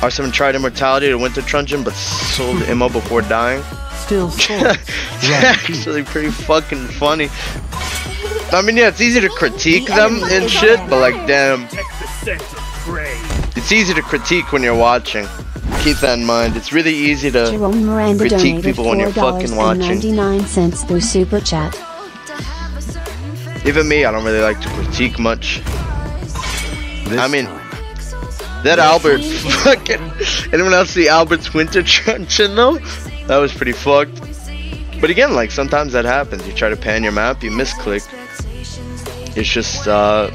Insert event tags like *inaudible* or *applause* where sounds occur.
R7 tried immortality and went to Winter Truncheon, but sold Immo before dying. Still *laughs* sold. Actually, pretty fucking funny. I mean, yeah, it's easy to critique them and shit, but like, damn. It's easy to critique when you're watching. Keep that in mind. It's really easy to critique people when you're fucking watching. $4.99 through Super Chat. Even me, I don't really like to critique much. This I mean, time. That Albert fucking. Anyone else see Albert's winter *laughs* truncheon though? That was pretty fucked. But again, like sometimes that happens. You try to pan your map, you misclick. It's just uh,